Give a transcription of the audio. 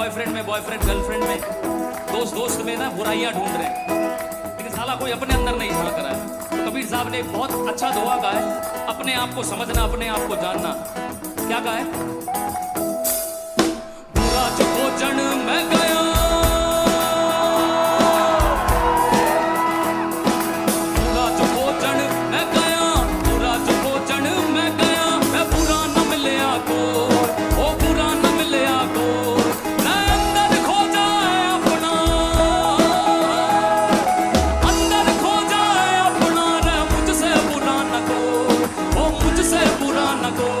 Boyfriend में boyfriend girlfriend में, दोस्त दोस्त में ना बुराइयाँ ढूंढ रहे हैं। लेकिन साला कोई अपने अंदर नहीं झाँक रहा है कबीर साहब ने बहुत अच्छा दुआ कहा है, अपने आप को समझना, अपने आप को जानना। क्या कहा है? Chicago.